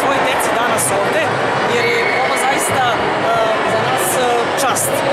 svoj deci danas ovde, jer je ovo zaista za nas čast.